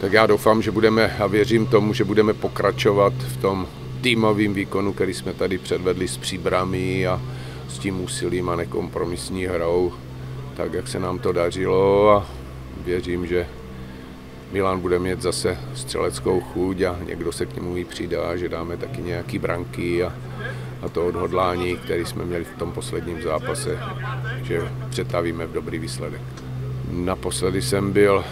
Tak já doufám, že budeme a věřím tomu, že budeme pokračovat v tom týmovým výkonu, který jsme tady předvedli s příbrami a s tím úsilím a nekompromisní hrou, tak jak se nám to dařilo a věřím, že Milan bude mít zase střeleckou chuť a někdo se k němu i přidá, že dáme taky nějaký branky a, a to odhodlání, který jsme měli v tom posledním zápase, že přetavíme v dobrý výsledek. Naposledy jsem byl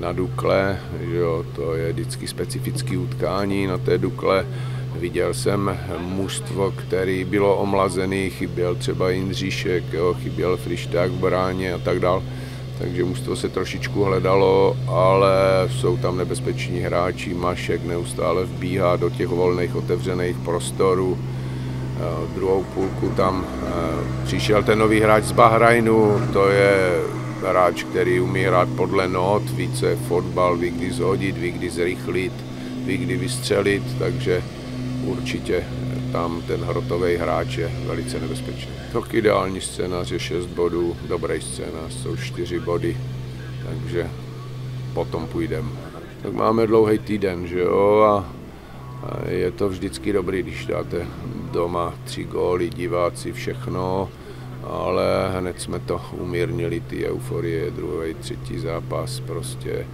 na Dukle, jo, to je vždycky specifický utkání na té Dukle. Viděl jsem mužstvo, který bylo omlazený, chyběl třeba Jindříšek, jo, chyběl Frišták v bráně a tak dále takže mužstvo se trošičku hledalo, ale jsou tam nebezpeční hráči, Mašek neustále vbíhá do těch volných otevřených prostorů. Eh, druhou půlku tam eh, přišel ten nový hráč z Bahrajnu, to je hráč, který umí hrát podle not, více fotbal, ví kdy zhodit, ví kdy zrychlit, ví kdy vystřelit, takže určitě tam ten hrotový hráč je velice nebezpečný. Tak ideální scénář je 6 bodů, dobrý scénář jsou 4 body, takže potom půjdeme. Tak máme dlouhý týden, že jo, a je to vždycky dobrý, když dáte doma tři góly, diváci, všechno, ale hned jsme to umírnili, ty euforie, druhý, třetí zápas, prostě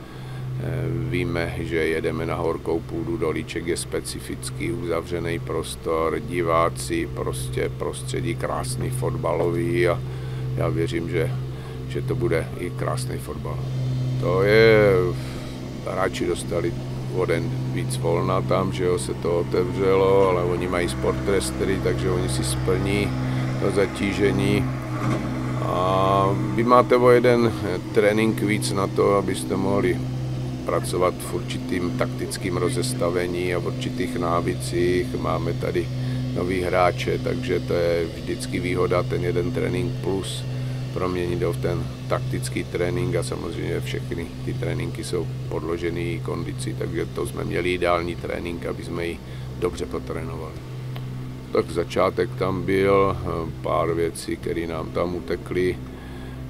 Eh, víme, že jedeme na horkou půdu, dolíček je specifický, uzavřený prostor, diváci, prostě prostředí krásný fotbalový a já věřím, že, že to bude i krásný fotbal. To je, hráči dostali o den víc volna tam, že jo, se to otevřelo, ale oni mají sport takže oni si splní zatížení. A vy máte o jeden trénink víc na to, abyste mohli pracovat v určitým taktickým rozestavení a v určitých návicích. Máme tady nový hráče, takže to je vždycky výhoda, ten jeden trénink plus proměnit ho v ten taktický trénink a samozřejmě všechny ty tréninky jsou podložený kondici, takže to jsme měli ideální trénink, aby jsme ji dobře potrénovali. Tak začátek tam byl, pár věcí, které nám tam utekly,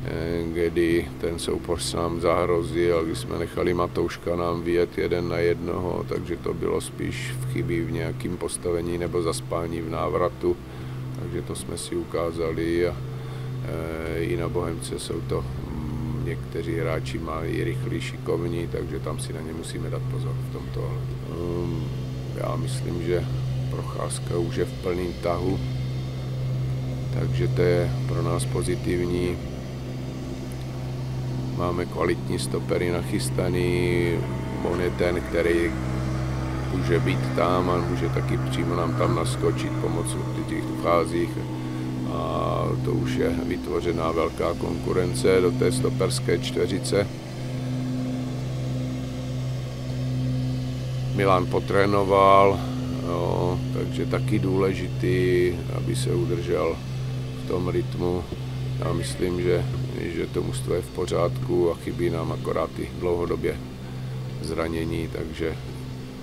Eh, kdy ten soupoř sám zahrozil, když jsme nechali Matouška nám vyjet jeden na jednoho, takže to bylo spíš v chybí v nějakém postavení nebo zaspání v návratu, takže to jsme si ukázali a e, i na Bohemce jsou to mm, někteří hráči mají rychlí, šikovní, takže tam si na ně musíme dát pozor v tomto. Um, já myslím, že procházka už je v plném tahu, takže to je pro nás pozitivní máme kvalitní stopery nachystaný, on je ten, který může být tam a může taky přímo nám tam naskočit pomocí těch fázích. A to už je vytvořená velká konkurence do té stoperské čtveřice. Milan potrénoval, takže taky důležitý, aby se udržel v tom rytmu. Já myslím, že že to mužstvo je v pořádku a chybí nám akorát i dlouhodobě zranění, takže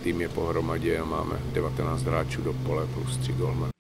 tým je pohromadě a máme 19 hráčů do pole plus 3 golmany.